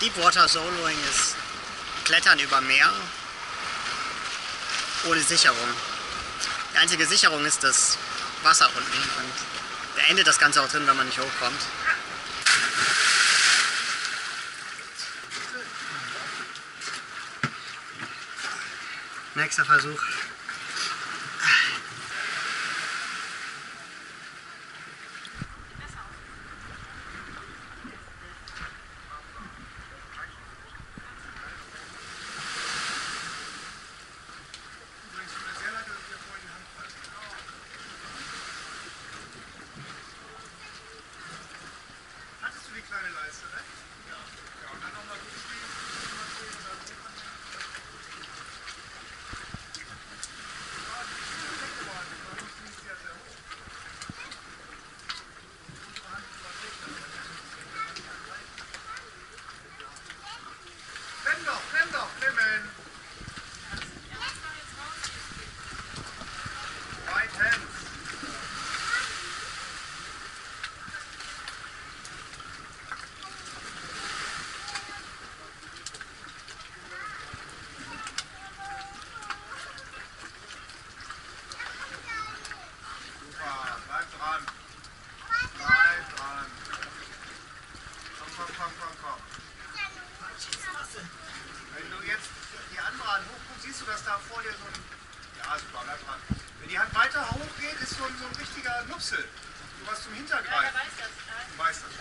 Deepwater Soloing ist Klettern über Meer ohne Sicherung. Die einzige Sicherung ist das Wasser unten und endet das Ganze auch drin, wenn man nicht hochkommt. Nächster Versuch. Hattest du die kleine Leiste, ne? Ja. Ja, und dann nochmal durchgehen. Klemm doch, klemm doch, klemmen. Right hands. Super, bleib dran. Bleib dran. Komm, komm, komm, komm, komm. Wenn du jetzt Hand hochguckst, siehst du, dass da vor dir so ein... Ja, super, bleib dran. Wenn die Hand weiter hoch geht, ist so ein, so ein richtiger Nupsel. Du was zum Hintergreifen. weiß das. Du weißt das.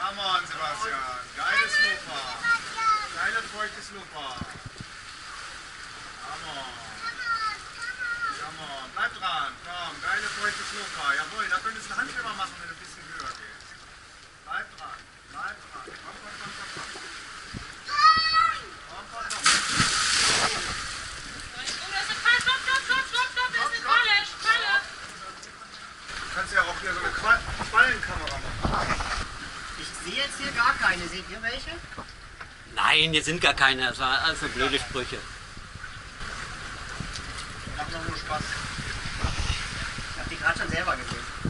Come on, Sebastian. Geiles Lupa. Geile feuchtes Lupa. Come on. Come on. Bleib dran. Komm, geile feuchtes Lupa. Jawohl, da könntest du einen machen, wenn du ein bisschen höher gehst. Bleib dran. Bleib dran. Komm, komm, komm, komm, komm. Komm, komm, komm. Oh, das ist Fall. Stopp, stopp, stopp, stopp, stopp. Das ist Falle, Falle. Du kannst ja auch hier so eine Qual- Quallenkamera machen. Ich sehe jetzt hier gar keine. Seht ihr welche? Nein, hier sind gar keine. Das waren also blöde Sprüche. Mach doch nur Spaß. Ich habe die gerade schon selber gesehen.